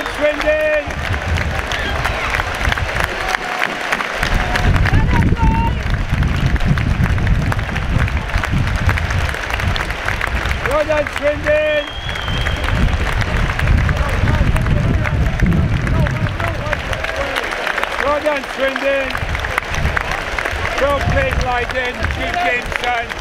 Done, Swindon! Well done, Swindon! Well done, Swindon! Well played, Leiden. Good game, son.